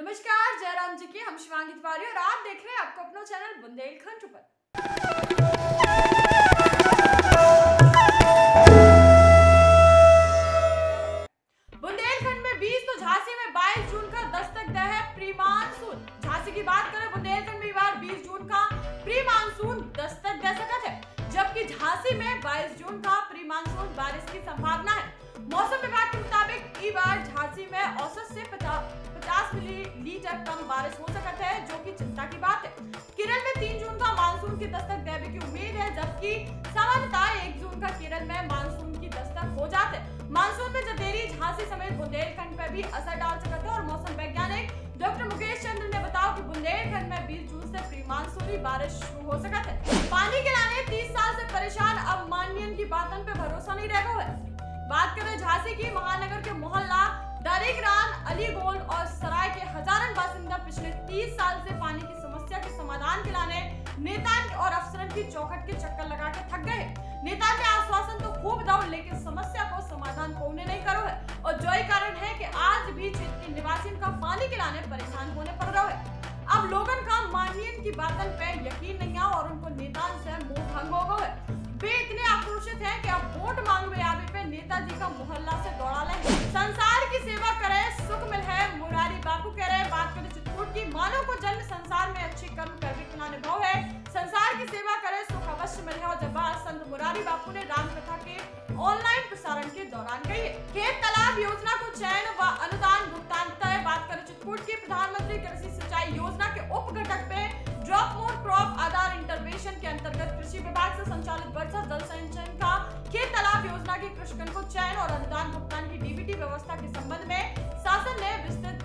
नमस्कार, जयराम जी की, हम शिवांगी तिवारी और आप देख रहे हैं आपको अपना चैनल बुंदेलखंड पर बुंदेलखंड में 20 तो झांसी में 22 जून का दस्तक है प्री मानसून झांसी की बात करें, बुंदेलखंड में बार 20 जून का प्री मानसून दस्तक दे है। जबकि झांसी में 22 जून का प्री मानसून बारिश की संभावना है। मौसम विभाग के मुताबिक इस बार झांसी में औसत से 50 मिलीलीटर कम बारिश हो सकता है, जो कि चिंता की बात है। केरल में तीन जून का मानसून की दस्तक देने की उम्मीद है, जबकि सामान्यतः 1 जून का केरल में मानसून की दस्तक हो जाते हैं। मानसून में जदेरी झांसी समेत बुंदेलखंड पर भी असर डाल सकता है, और मौसम वैज्ञानिक डॉक्टर मुकेश चंद्र ने बताया कि बुंदेलखंड में 20 जून से प्री मानसूनी बारिश शुरू हो सकता है। पानी के लाने 30 साल से परेशान, अब माननीय की बातन पे भरोसा नहीं रह गया है। बात करें झांसी की, महानगर के मोहल्ला दारिकरान अली गोल्ड और 30 साल से पानी की समस्या के समाधान के लाने नेता और अफसरन की चौखट के चक्कर लगा के थक गए। नेता के आश्वासन तो खूब दौड़, लेकिन समस्या को समाधान कोने नहीं करो है? और जो ही कारण है कि आज भी क्षेत्र के निवासियों का पानी के लाने परेशान होने पड़ रहा है। अब लोगन का माननीय की बातन पे यकीन नहीं आओ और उनको नेता से मुँह भंग हो गए। वे इतने आक्रोशित हैं कि अब वोट मांगवे आवे पे नेताजी का मोहल्ला से दौड़ा सुख अवश्य मिले और जब संत मुरारी बापू ने राम कथा के ऑनलाइन प्रसारण के दौरान कही, खेत तालाब योजना को चयन व अनुदान भुगतान तय बात करें चित्रकूट की प्रधानमंत्री कृषि सिंचाई योजना के उप घटक पे drop more crop other intervention के अंतर्गत कृषि विभाग से संचालित वर्षा जल संचयन का खेत तालाब योजना के कृषकन को चयन और अनुदान भुगतान की डीबीटी व्यवस्था के संबंध में शासन ने विस्तृत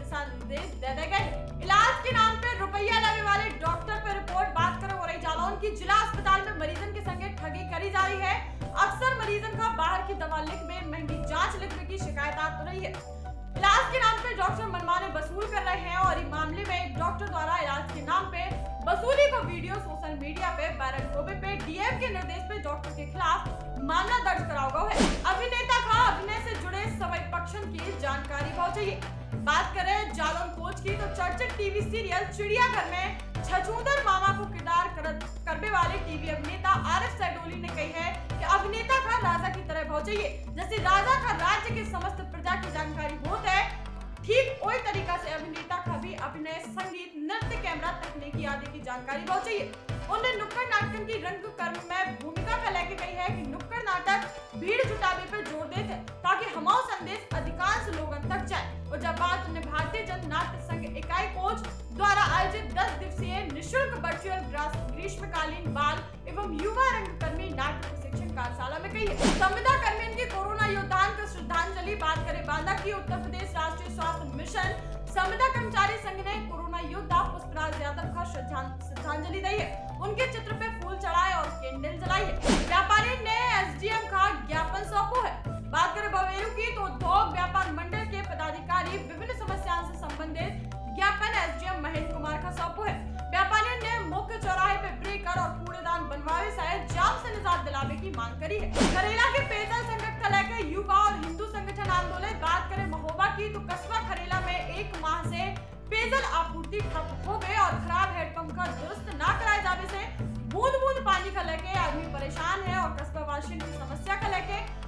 अक्सर बाहर की दवा लिख में, महँगी जाँच लिखने की शिकायत आ रही है। इलाज के नाम पे डॉक्टर मनमाने वसूल कर रहे हैं और इस मामले में डॉक्टर द्वारा इलाज के नाम पे वसूली को वीडियो सोशल मीडिया पे वायरल होने पे, डीएम के निर्देश पे डॉक्टर के खिलाफ मामला दर्ज कराया गया है। अभिनेता का अभिनय से जुड़े सभी पक्षन की जानकारी बहुत चाहिए बात करें जालौन की तो चर्चित टीवी सीरियल चिड़ियाघर में छछूंदर मामा को किरदार कर, करने वाले टीवी अभिनेता आर एफ़ सैडोली ने कही है कि अभिनेता का राजा की तरह चाहिए। जैसे राजा का राज्य के समस्त प्रजा की जानकारी बहुत है ठीक वही तरीका से अभिनेता का भी अभिनय संगीत नृत्य कैमरा तकनीकी आदि की जानकारी बहुत चाहिए। उन्हें नुक्कड़ नाटक की रंग कर्म में भूमिका का लेके कही है कि नुक्कड़ नाटक भीड़ जुटावे पर ज़ोर देते ताकि हमारा संदेश अधिकांश लोगों तक जाए। और जब बात उन्हें भारतीय जन नाट्य संघ इकाई कोच द्वारा आयोजित 10 दिवसीय निशुल्क वर्चुअल ग्रीष्मकालीन बाल एवं युवा रंगकर्मी नाट्य प्रशिक्षण कार्यशाला में कही है। संविदा कर्मी की कोरोना योद्धान को श्रद्धांजलि, बात करे बांदा की, उत्तर प्रदेश राष्ट्रीय स्वास्थ्य मिशन। संविदा कर्मचारी संघ ने कोरोना योद्धा पुष्पराज यादव का श्रद्धांजलि दी है। और चलाई है। व्यापारी ने एसडीएम का ज्ञापन सौंपो है। बात करें बवेरू की तो उद्योग व्यापार मंडल के पदाधिकारी विभिन्न समस्याओं से संबंधित ज्ञापन एसडीएम महेंद्र कुमार का सौंपो है। व्यापारियों ने मुख्य चौराहे पे ब्रेकर और कूड़ेदान बनवाए शायद जाम से निजात दिलाने की मांग करी है। करेला के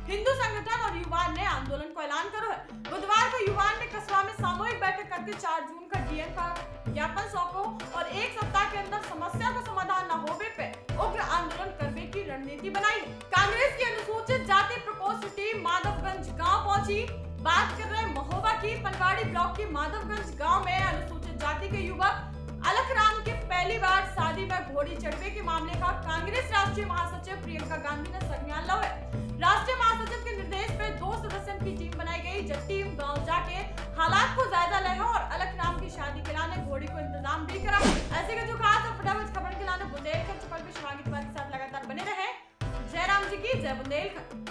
हिंदू संगठन और युवा ने आंदोलन को ऐलान करो है। बुधवार को युवा ने कस्बा में सामूहिक बैठक करके 4 जून का डीएम का ज्ञापन सौंपो और एक सप्ताह के अंदर समस्या का समाधान न होने पे उग्र आंदोलन करने की रणनीति बनाई। कांग्रेस की अनुसूचित जाति प्रकोष्ठ टीम माधवगंज गाँव पहुँची। बात कर रहे महोबा की पनवाड़ी ब्लॉक की माधवगंज गाँव में अनुसूचित जाति के युवक अलखराम के पहली बार शादी में घोड़ी चढ़वे के मामले का कांग्रेस राष्ट्रीय महासचिव प्रियंका गांधी ने संज्ञान लो है। राष्ट्रीय की टीम बनाई गई, जब टीम गाँव जाके हालात को जायजा ले और अलग नाम की शादी के लाने घोड़ी को इंतज़ाम भी करा। ऐसे का जो खास और फटाफट खबर के लाने बुंदेलखंड चपल के शिवागी के साथ लगातार बने रहे। जयराम जी की जय बुंदेलखंड।